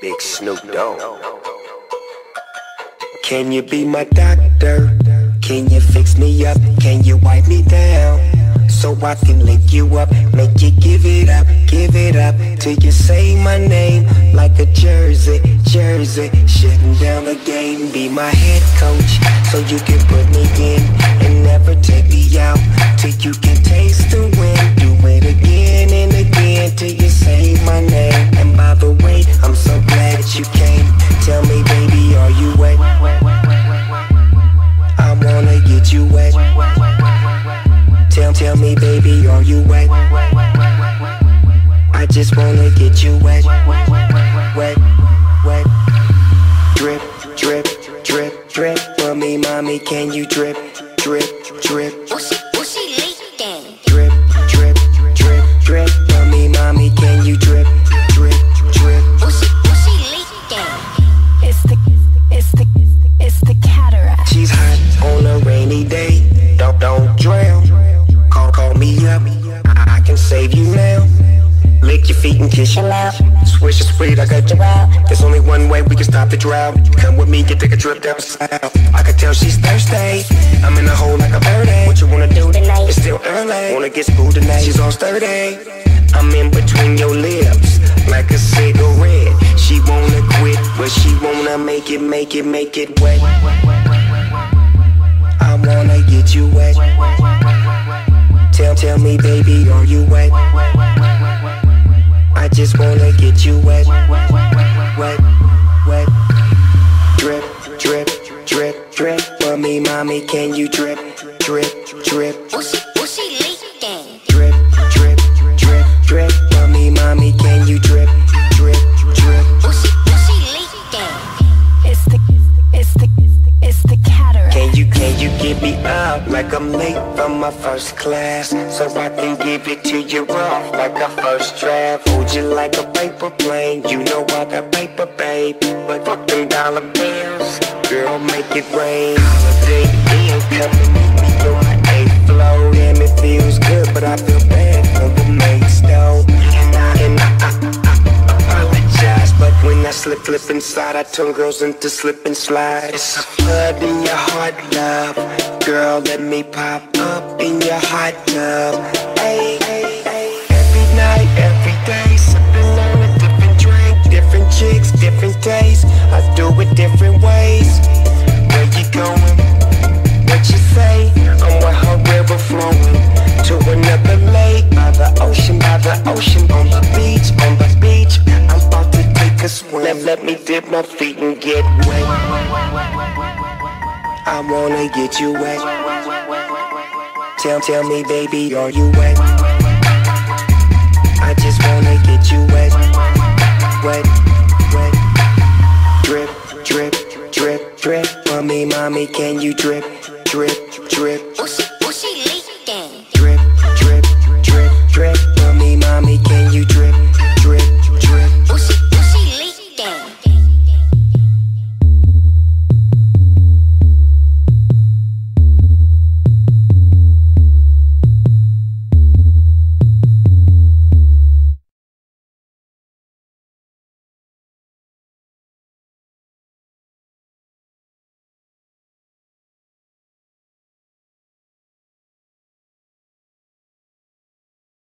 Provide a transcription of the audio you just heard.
Big Snoop Dogg. Can you be my doctor? Can you fix me up? Can you wipe me down? So I can lick you up, make you give it up, give it up Till you say my name like a jersey, jersey Shutting down the game, be my head coach So you can put me in and never take me out Till you just wanna get you wet Wet, wet wet. Drip, drip, drip, drip me mommy, can you drip, drip, drip Lick your feet and kiss your mouth. Swish it sweet, I got you out. There's only one way we can stop the drought. Come with me, get take a trip down south. I can tell she's thirsty. I'm in the hole like a birdie. What you wanna do tonight? It's still early. Wanna get school tonight? She's all sturdy. I'm in between your lips, like a cigarette. She wanna quit, but she wanna make it, make it, make it wet. I wanna get you wet. Tell, tell me, baby, are you wet? You wet. Wet, wet. Drip, drip, drip, drip. For me, mommy, can you drip, drip, drip? Give me up like I'm late from my first class. So I can give it to you rough like a first draft. Hold you like a paper plane, you know I got paper, babe. But fuck them dollar bills, girl make it rain. Holiday and meet me on my eighth floor. Damn it feels good, but I feel bad for the mates slip, inside I turn girls into slip and slide. It's a flood in your heart, love. Girl, let me pop up in your hot tub I wanna get you wet. Tell, tell me, baby, are you wet? I just wanna get you wet. Wet, wet. Drip, drip, drip, drip. Mommy, mommy, can you drip, drip, drip? Oh, she, oh, she